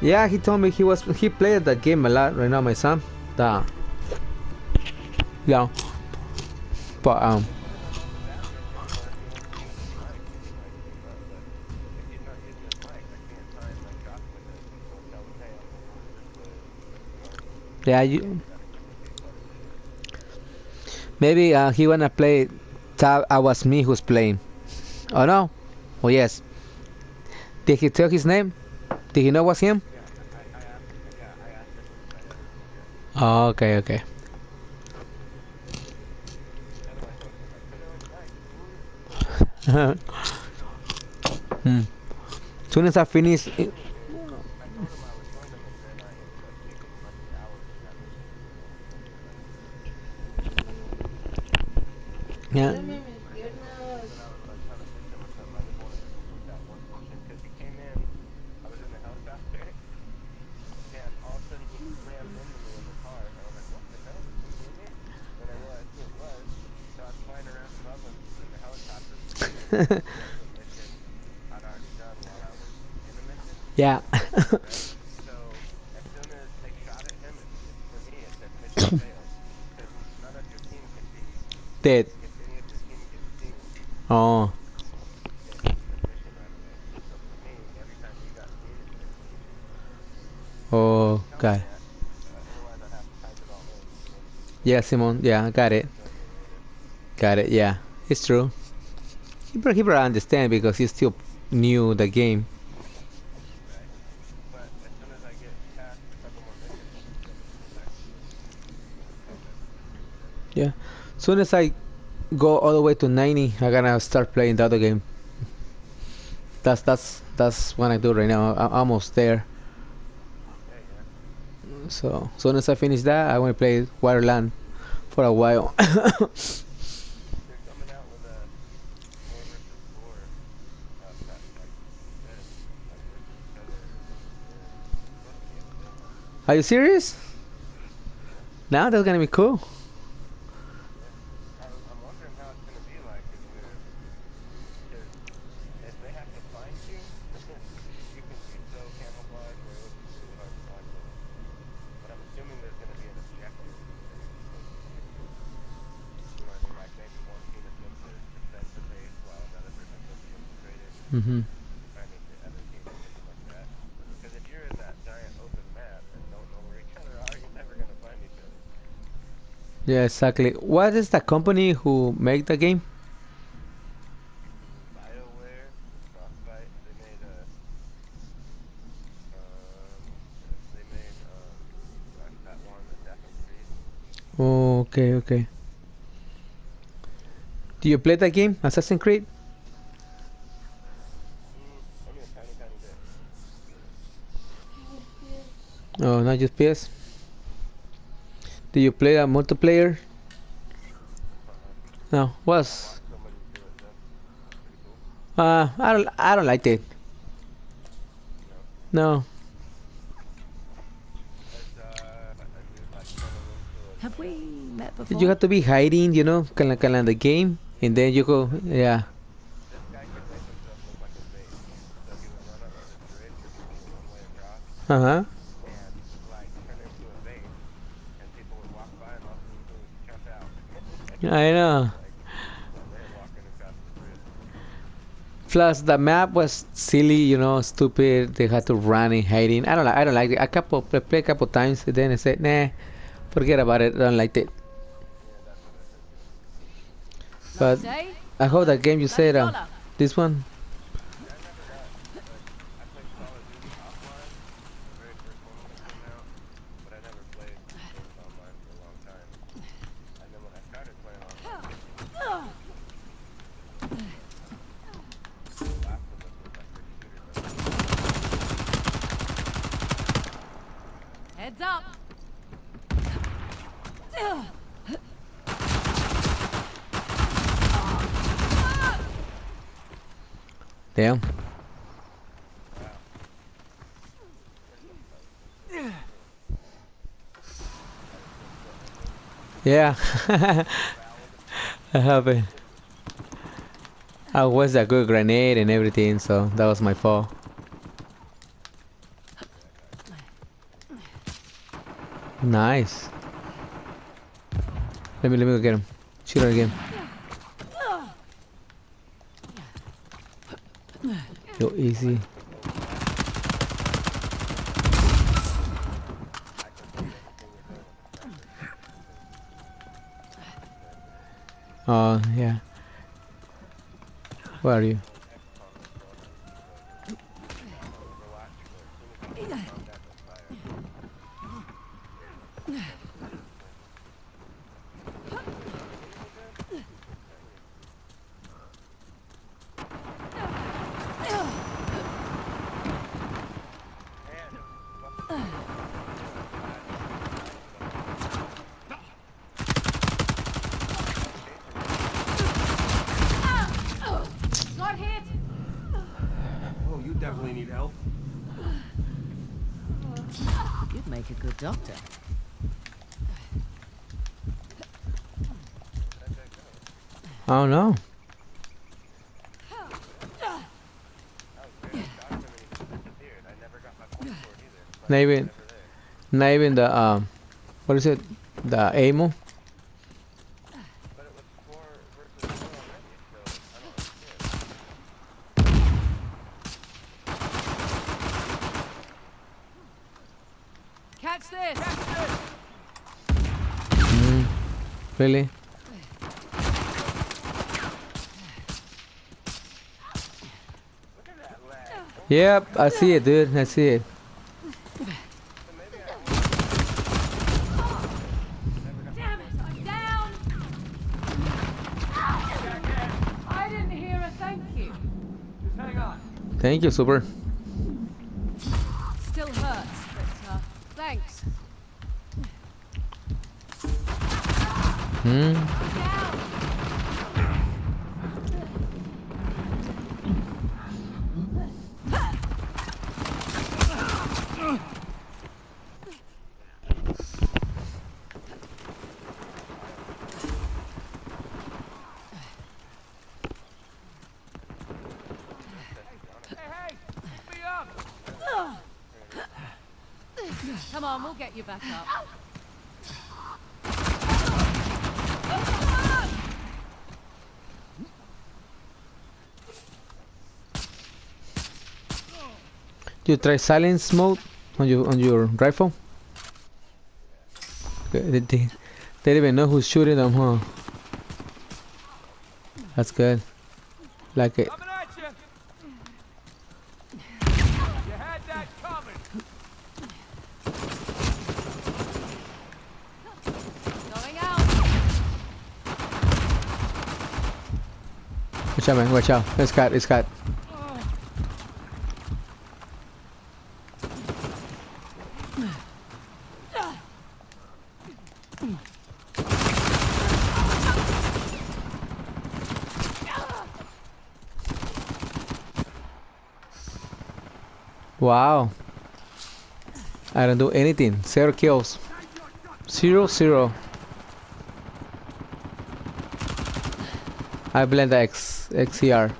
Yeah, he told me he was he played that game a lot right now, my son. The yeah, but um. Yeah, you. Maybe uh, he wanna play. That I was me who's playing. Oh no. Oh yes. Did he tell his name? Did you know was him? Oh, okay, okay. hmm. Soon as I finish. It, yeah. Yeah. Dead. Oh. Oh, God. Yeah, Simon. Yeah, I got it. Got it. Yeah, it's true. He probably, he probably understand because he's still new the game. Yeah. Soon as I go all the way to 90, I'm gonna start playing the other game. That's that's that's what I do right now. I'm almost there. So soon as I finish that, I to play Waterland for a while. Are you serious? Now that's gonna be cool. Mm-hmm. Yeah, exactly. What is the company who make the game? Oh, okay, okay. Do you play that game, Assassin's Creed? Oh, not just PS. Do you play a multiplayer? No. Was. Uh, I don't. I don't like it. No. Have we met before? You have to be hiding, you know, kind of, kind of the game, and then you go, yeah. Uh huh. I know. Plus, the map was silly, you know, stupid. They had to run and hiding. I don't like. I don't like it. A couple, I played a couple times, and then I said, "Nah, forget about it. I don't like it." But I hope that game you said, um, this one. Heads up. Damn. Yeah. I it. I was a good grenade and everything, so that was my fault. Nice. Let me let me go get him. Shoot him again. Yo, easy. Oh yeah. Where are you? Got hit. Oh, you definitely need help. A good doctor. I don't know. Not even, not even the um, what is it? The ammo. Catch this. Mm. Really? Yep, I see it, dude. I see it. Damn it, I'm down. I didn't hear a thank you. Just hang on. Thank you, super. Still hurts, but thanks. Hmm. Come on, we'll get you back up. You try silence mode on your on your rifle. Okay, They, they, they don't even know who's shooting them, huh? That's good. Like it. Watch out, man. Watch out. It's got. It's got. Wow. I don't do anything. Zero kills. Zero, zero. I blend the X XCR.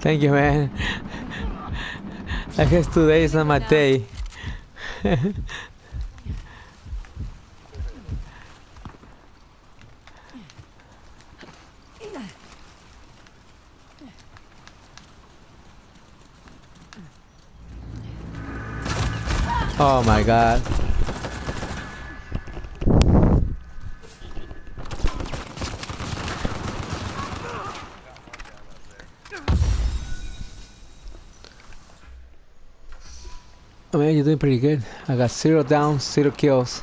Thank you, man. I guess today is not my day. oh my god. Man, you're doing pretty good. I got zero down, zero kills.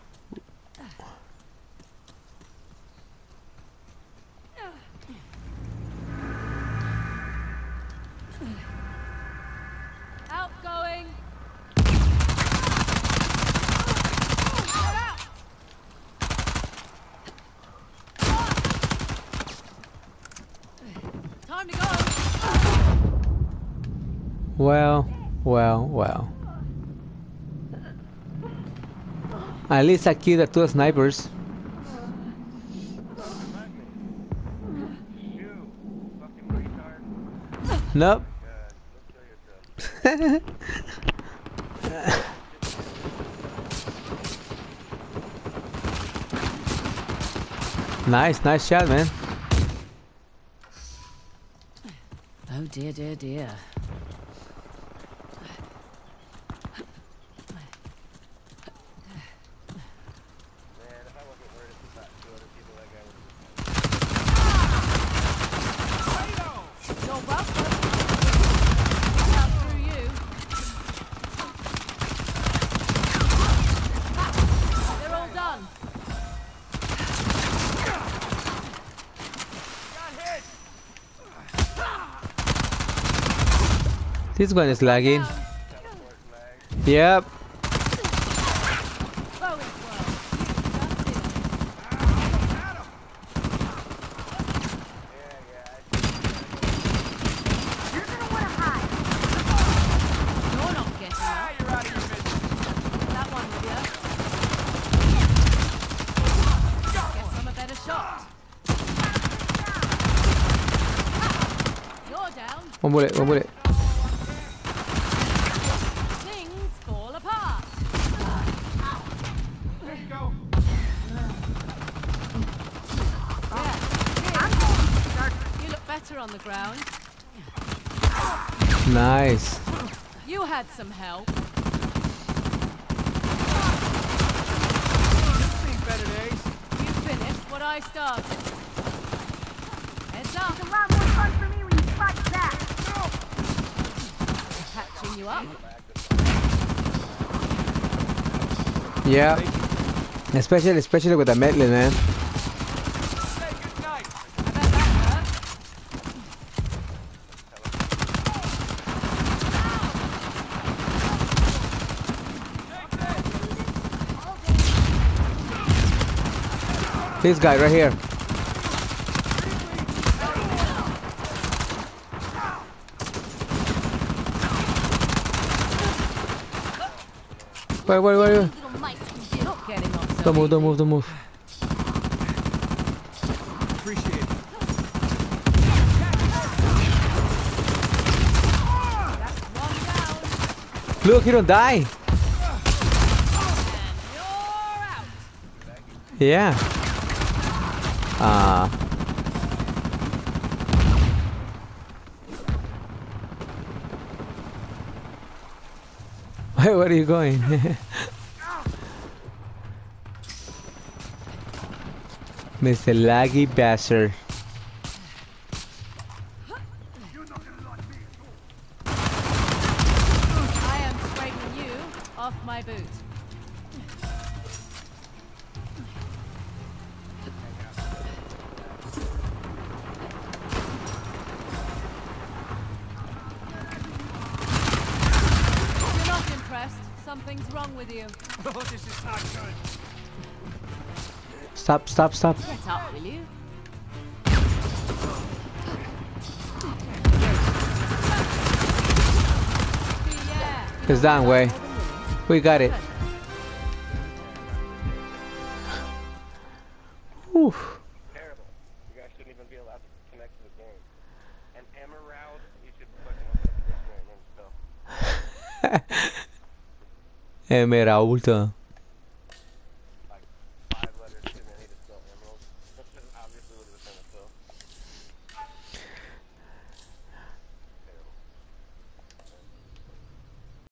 At least I killed the two snipers. Nope. Nice, nice shot, man. Oh dear, dear, dear. Man, if I wasn't worried about two other people, that guy would You're welcome. Out through you. They're all done. Got hit. This one is lagging. teleport lag. Yep. Bow as well. Yeah, yeah. I You're gonna wanna hide. You're not getting Ah, up. you're out of your business. That one with you. Guess I'm a better is lagging. Yep. One bullet, one bullet. Ground. Nice. You had some help. Seen better days. You finished what I started. Heads up. It's a lot more fun for me when you fight back. Catching you up. Yeah. Especially, especially with the medley, man. This guy right here. Wait, wait, wait, Don't move, don't move, don't move. Look, he don't die. Yeah. Wait, uh, where are you going? Mr. Laggy Bastard. Something's wrong with you. Oh, this is not good. Stop, stop, stop. Get up, will you? It's down, way. We got it. Whew. É, Meralta.